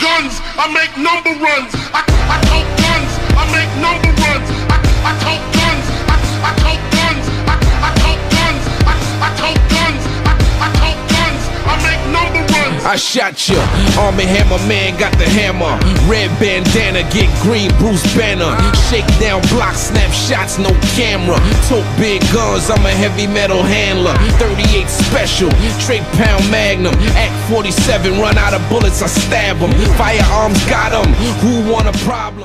guns, I make number runs. I, I shot ya. Arm & Hammer man got the hammer. Red bandana, get green, Bruce Banner. Shake down block, snap shots, no camera. Tote big guns, I'm a heavy metal handler. 38 special, straight pound magnum. AK 47, run out of bullets, I stab stab 'em. Firearms got got 'em. Who want a problem?